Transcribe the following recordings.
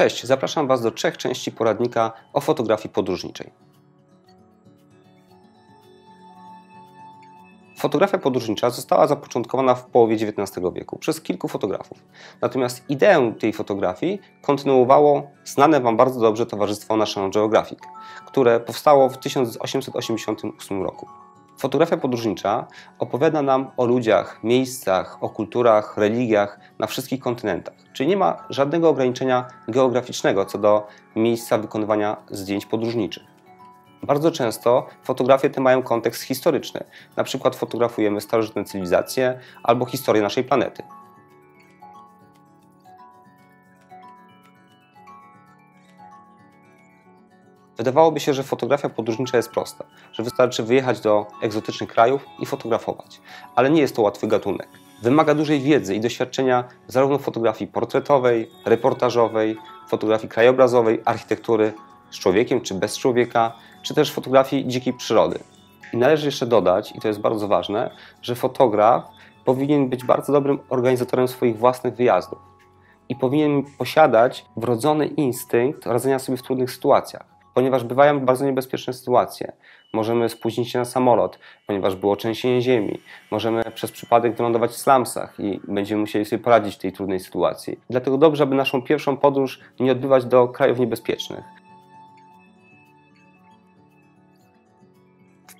Cześć, zapraszam Was do trzech części poradnika o fotografii podróżniczej. Fotografia podróżnicza została zapoczątkowana w połowie XIX wieku przez kilku fotografów. Natomiast ideę tej fotografii kontynuowało znane Wam bardzo dobrze Towarzystwo National Geographic, które powstało w 1888 roku. Fotografia podróżnicza opowiada nam o ludziach, miejscach, o kulturach, religiach na wszystkich kontynentach. Czyli nie ma żadnego ograniczenia geograficznego co do miejsca wykonywania zdjęć podróżniczych. Bardzo często fotografie te mają kontekst historyczny. Na przykład fotografujemy starożytne cywilizacje albo historię naszej planety. Wydawałoby się, że fotografia podróżnicza jest prosta, że wystarczy wyjechać do egzotycznych krajów i fotografować, ale nie jest to łatwy gatunek. Wymaga dużej wiedzy i doświadczenia zarówno fotografii portretowej, reportażowej, fotografii krajobrazowej, architektury z człowiekiem czy bez człowieka, czy też fotografii dzikiej przyrody. I należy jeszcze dodać, i to jest bardzo ważne, że fotograf powinien być bardzo dobrym organizatorem swoich własnych wyjazdów i powinien posiadać wrodzony instynkt radzenia sobie w trudnych sytuacjach ponieważ bywają bardzo niebezpieczne sytuacje. Możemy spóźnić się na samolot, ponieważ było trzęsienie ziemi. Możemy przez przypadek wylądować w slumsach i będziemy musieli sobie poradzić w tej trudnej sytuacji. Dlatego dobrze, aby naszą pierwszą podróż nie odbywać do krajów niebezpiecznych.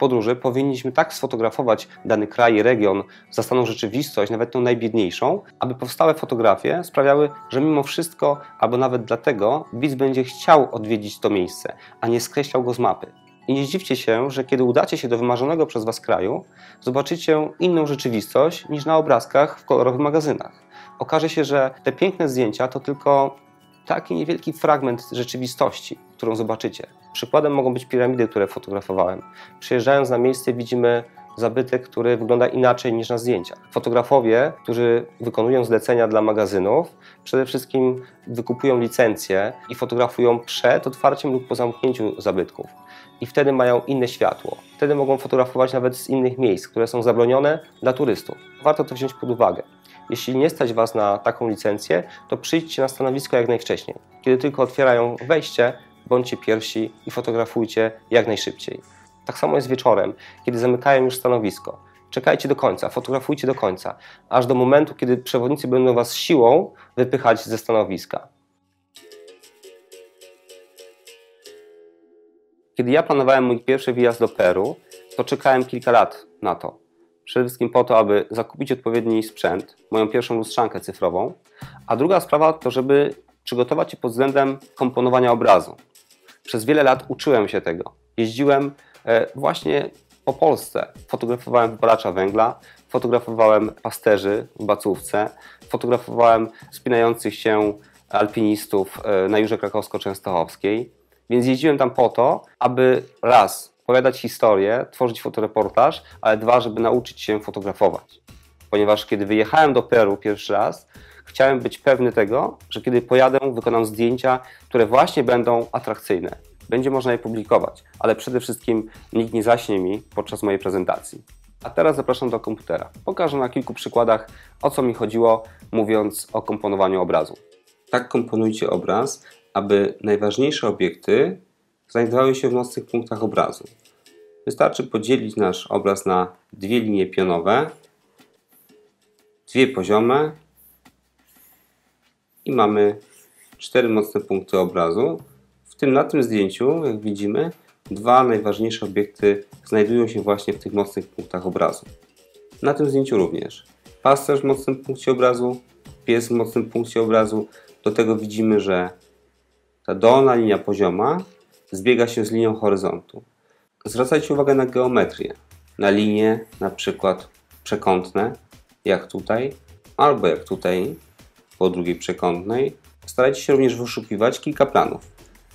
Podróży powinniśmy tak sfotografować dany kraj, region, zastaną rzeczywistość, nawet tą najbiedniejszą, aby powstałe fotografie sprawiały, że mimo wszystko, albo nawet dlatego, widz będzie chciał odwiedzić to miejsce, a nie skreślał go z mapy. I nie zdziwcie się, że kiedy udacie się do wymarzonego przez Was kraju, zobaczycie inną rzeczywistość niż na obrazkach w kolorowych magazynach. Okaże się, że te piękne zdjęcia to tylko taki niewielki fragment rzeczywistości, którą zobaczycie. Przykładem mogą być piramidy, które fotografowałem. Przyjeżdżając na miejsce widzimy zabytek, który wygląda inaczej niż na zdjęciach. Fotografowie, którzy wykonują zlecenia dla magazynów, przede wszystkim wykupują licencje i fotografują przed otwarciem lub po zamknięciu zabytków. I wtedy mają inne światło. Wtedy mogą fotografować nawet z innych miejsc, które są zabronione dla turystów. Warto to wziąć pod uwagę. Jeśli nie stać Was na taką licencję, to przyjdźcie na stanowisko jak najwcześniej. Kiedy tylko otwierają wejście, bądźcie pierwsi i fotografujcie jak najszybciej. Tak samo jest wieczorem, kiedy zamykają już stanowisko. Czekajcie do końca, fotografujcie do końca, aż do momentu, kiedy przewodnicy będą Was siłą wypychać ze stanowiska. Kiedy ja planowałem mój pierwszy wyjazd do Peru, to czekałem kilka lat na to. Przede wszystkim po to, aby zakupić odpowiedni sprzęt, moją pierwszą lustrzankę cyfrową, a druga sprawa to, żeby przygotować się pod względem komponowania obrazu. Przez wiele lat uczyłem się tego. Jeździłem e, właśnie po Polsce. Fotografowałem wypalacza węgla, fotografowałem pasterzy w Bacówce, fotografowałem spinających się alpinistów e, na Jurze Krakowsko-Częstochowskiej. Więc jeździłem tam po to, aby raz opowiadać historię, tworzyć fotoreportaż, ale dwa, żeby nauczyć się fotografować. Ponieważ kiedy wyjechałem do Peru pierwszy raz, chciałem być pewny tego, że kiedy pojadę, wykonam zdjęcia, które właśnie będą atrakcyjne. Będzie można je publikować, ale przede wszystkim nikt nie zaśnie mi podczas mojej prezentacji. A teraz zapraszam do komputera. Pokażę na kilku przykładach, o co mi chodziło, mówiąc o komponowaniu obrazu. Tak komponujcie obraz, aby najważniejsze obiekty znajdowały się w mocnych punktach obrazu. Wystarczy podzielić nasz obraz na dwie linie pionowe, dwie poziome i mamy cztery mocne punkty obrazu. W tym na tym zdjęciu, jak widzimy, dwa najważniejsze obiekty znajdują się właśnie w tych mocnych punktach obrazu. Na tym zdjęciu również. Pasterz w mocnym punkcie obrazu, pies w mocnym punkcie obrazu. Do tego widzimy, że ta dolna linia pozioma zbiega się z linią horyzontu. Zwracajcie uwagę na geometrię, na linie na przykład przekątne, jak tutaj, albo jak tutaj, po drugiej przekątnej. Starajcie się również wyszukiwać kilka planów.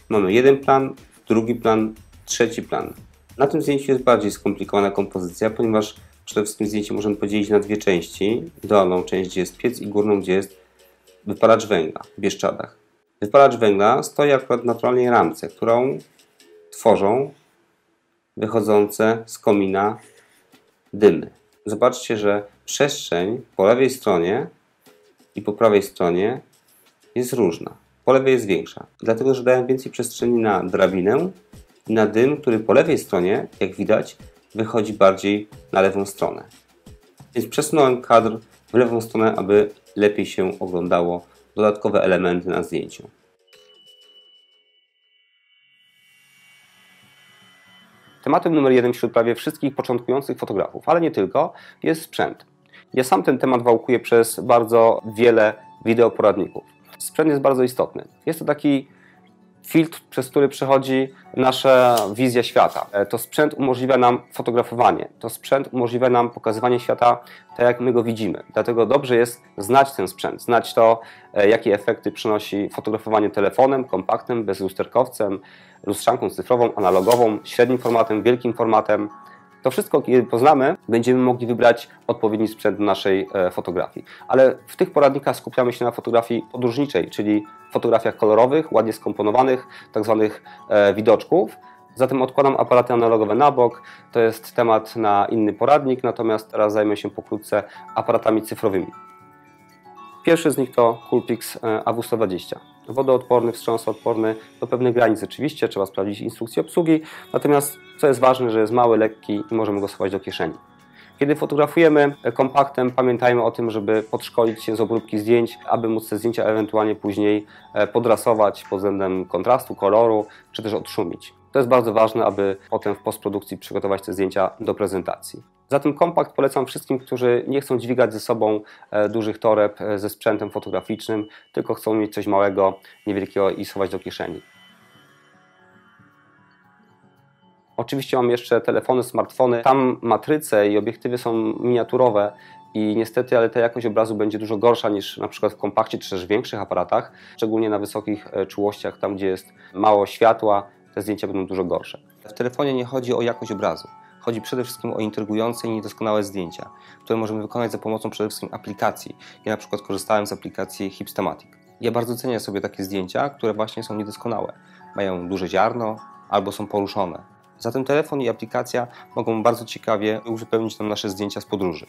Mamy jeden plan, drugi plan, trzeci plan. Na tym zdjęciu jest bardziej skomplikowana kompozycja, ponieważ przede wszystkim zdjęcie możemy podzielić na dwie części. Dolną część, gdzie jest piec i górną, gdzie jest wypalacz węgla w Bieszczadach. Wypalacz węgla stoi akurat w naturalnej ramce, którą tworzą wychodzące z komina dymy. Zobaczcie, że przestrzeń po lewej stronie i po prawej stronie jest różna. po lewej jest większa, dlatego że dają więcej przestrzeni na drabinę i na dym, który po lewej stronie, jak widać, wychodzi bardziej na lewą stronę. Więc przesunąłem kadr w lewą stronę, aby lepiej się oglądało dodatkowe elementy na zdjęciu. Tematem numer jeden wśród prawie wszystkich początkujących fotografów, ale nie tylko, jest sprzęt. Ja sam ten temat wałkuję przez bardzo wiele wideoporadników. Sprzęt jest bardzo istotny. Jest to taki filtr, przez który przechodzi nasza wizja świata. E, to sprzęt umożliwia nam fotografowanie, to sprzęt umożliwia nam pokazywanie świata tak, jak my go widzimy. Dlatego dobrze jest znać ten sprzęt, znać to, e, jakie efekty przynosi fotografowanie telefonem, kompaktem, bezlusterkowcem, lustrzanką cyfrową, analogową, średnim formatem, wielkim formatem. To wszystko, kiedy poznamy, będziemy mogli wybrać odpowiedni sprzęt do naszej e, fotografii. Ale w tych poradnikach skupiamy się na fotografii podróżniczej, czyli fotografiach kolorowych, ładnie skomponowanych, tak zwanych e, widoczków. Zatem odkładam aparaty analogowe na bok. To jest temat na inny poradnik, natomiast teraz zajmę się pokrótce aparatami cyfrowymi. Pierwszy z nich to Coolpix e, AW120 wodoodporny, wstrząsoodporny do pewnych granic oczywiście, trzeba sprawdzić instrukcję obsługi, natomiast co jest ważne, że jest mały, lekki i możemy go schować do kieszeni. Kiedy fotografujemy kompaktem, pamiętajmy o tym, żeby podszkolić się z obróbki zdjęć, aby móc te zdjęcia ewentualnie później e, podrasować pod względem kontrastu, koloru, czy też odszumić. To jest bardzo ważne, aby potem w postprodukcji przygotować te zdjęcia do prezentacji. Zatem kompakt polecam wszystkim, którzy nie chcą dźwigać ze sobą e, dużych toreb e, ze sprzętem fotograficznym, tylko chcą mieć coś małego, niewielkiego i schować do kieszeni. Oczywiście mam jeszcze telefony, smartfony. Tam matryce i obiektywy są miniaturowe i niestety, ale ta jakość obrazu będzie dużo gorsza niż na przykład w kompakcie czy też w większych aparatach, szczególnie na wysokich e, czułościach, tam gdzie jest mało światła, te zdjęcia będą dużo gorsze. W telefonie nie chodzi o jakość obrazu. Chodzi przede wszystkim o intrygujące i niedoskonałe zdjęcia, które możemy wykonać za pomocą przede wszystkim aplikacji. Ja na przykład korzystałem z aplikacji Hipstamatic. Ja bardzo cenię sobie takie zdjęcia, które właśnie są niedoskonałe. Mają duże ziarno albo są poruszone. Zatem telefon i aplikacja mogą bardzo ciekawie uzupełnić nam nasze zdjęcia z podróży.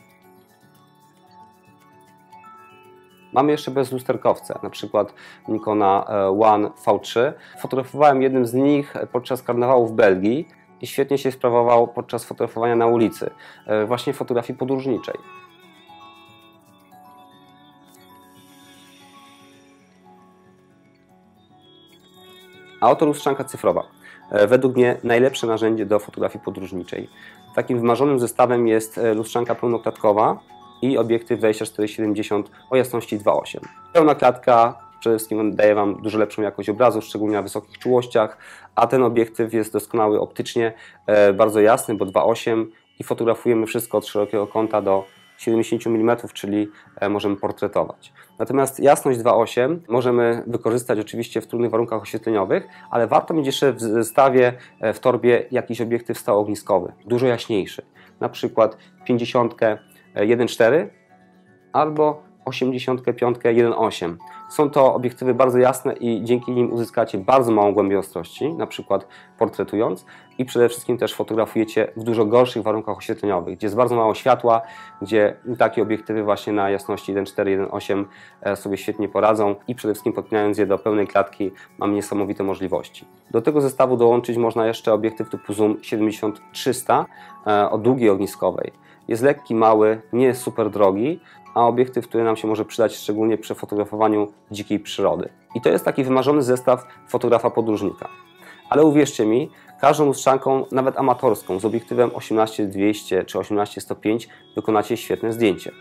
Mamy jeszcze bezlusterkowce, na przykład Nikona e, One V3. Fotografowałem jednym z nich podczas karnawału w Belgii i świetnie się sprawował podczas fotografowania na ulicy, e, właśnie fotografii podróżniczej. A oto lustrzanka cyfrowa. E, według mnie najlepsze narzędzie do fotografii podróżniczej. Takim wymarzonym zestawem jest lustrzanka pełnoklatkowa, i obiektyw 2470 o jasności 2.8. Pełna klatka przede wszystkim daje Wam dużo lepszą jakość obrazu, szczególnie na wysokich czułościach, a ten obiektyw jest doskonały optycznie, e, bardzo jasny, bo 2.8 i fotografujemy wszystko od szerokiego kąta do 70 mm, czyli e, możemy portretować. Natomiast jasność 2.8 możemy wykorzystać oczywiście w trudnych warunkach oświetleniowych, ale warto mieć jeszcze w zestawie, e, w torbie jakiś obiektyw stałoogniskowy, dużo jaśniejszy, na przykład 50 1.4 albo 85 1.8. Są to obiektywy bardzo jasne i dzięki nim uzyskacie bardzo małą głębię ostrości, na przykład portretując i przede wszystkim też fotografujecie w dużo gorszych warunkach oświetleniowych, gdzie jest bardzo mało światła, gdzie takie obiektywy właśnie na jasności 1.4, 1.8 e, sobie świetnie poradzą i przede wszystkim podpinając je do pełnej klatki mamy niesamowite możliwości. Do tego zestawu dołączyć można jeszcze obiektyw typu zoom 70-300 e, o długiej ogniskowej jest lekki, mały, nie jest super drogi, a obiektyw, który nam się może przydać szczególnie przy fotografowaniu dzikiej przyrody. I to jest taki wymarzony zestaw fotografa podróżnika. Ale uwierzcie mi, każdą lustrzanką, nawet amatorską, z obiektywem 18200 czy 18105 wykonacie świetne zdjęcie.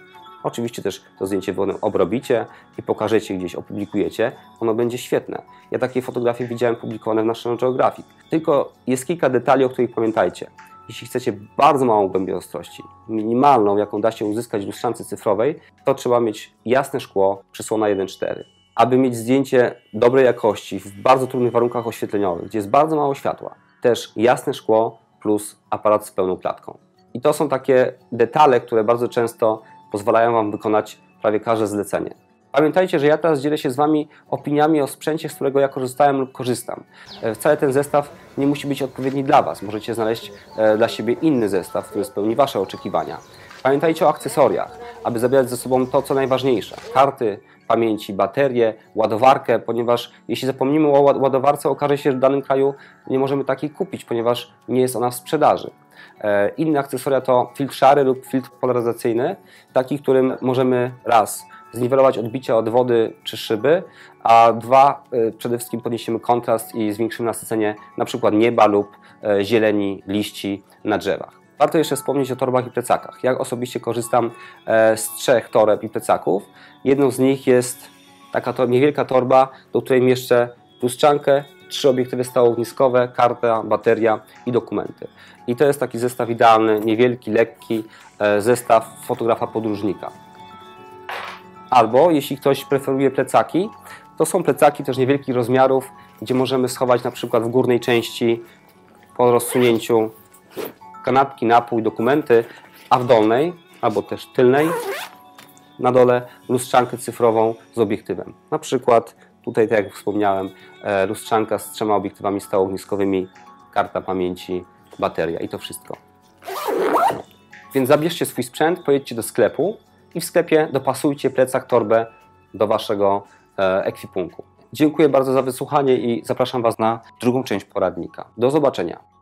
Oczywiście też to zdjęcie potem obrobicie i pokażecie gdzieś, opublikujecie, ono będzie świetne. Ja takie fotografie widziałem publikowane w National Geographic. Tylko jest kilka detali, o których pamiętajcie. Jeśli chcecie bardzo małą głębię ostrości, minimalną, jaką da się uzyskać w lustrzance cyfrowej, to trzeba mieć jasne szkło, przysłona 1.4. Aby mieć zdjęcie dobrej jakości w bardzo trudnych warunkach oświetleniowych, gdzie jest bardzo mało światła, też jasne szkło plus aparat z pełną klatką. I to są takie detale, które bardzo często pozwalają Wam wykonać prawie każde zlecenie. Pamiętajcie, że ja teraz dzielę się z Wami opiniami o sprzęcie, z którego ja korzystałem lub korzystam. E, wcale ten zestaw nie musi być odpowiedni dla Was. Możecie znaleźć e, dla siebie inny zestaw, który spełni Wasze oczekiwania. Pamiętajcie o akcesoriach. aby zabierać ze sobą to, co najważniejsze. Karty, pamięci, baterie, ładowarkę, ponieważ jeśli zapomnimy o ładowarce, okaże się, że w danym kraju nie możemy takiej kupić, ponieważ nie jest ona w sprzedaży. E, inne akcesoria to filtr szary lub filtr polaryzacyjny, taki, którym możemy raz zniwelować odbicie od wody czy szyby, a dwa, e, przede wszystkim podniesiemy kontrast i zwiększymy nasycenie na przykład nieba lub e, zieleni, liści na drzewach. Warto jeszcze wspomnieć o torbach i plecakach. Ja osobiście korzystam z trzech toreb i plecaków. Jedną z nich jest taka to, niewielka torba, do której mieszczę lustrzankę, trzy obiektywy stałogniskowe, karta, bateria i dokumenty. I to jest taki zestaw idealny, niewielki, lekki e, zestaw fotografa podróżnika. Albo jeśli ktoś preferuje plecaki, to są plecaki też niewielkich rozmiarów, gdzie możemy schować na przykład w górnej części po rozsunięciu kanapki, napój, dokumenty, a w dolnej albo też tylnej na dole lustrzankę cyfrową z obiektywem. Na przykład tutaj, tak jak wspomniałem, e, lustrzanka z trzema obiektywami stałogniskowymi, karta pamięci, bateria i to wszystko. Więc zabierzcie swój sprzęt, pojedźcie do sklepu i w sklepie dopasujcie plecak, torbę do Waszego e, ekwipunku. Dziękuję bardzo za wysłuchanie i zapraszam Was na drugą część poradnika. Do zobaczenia.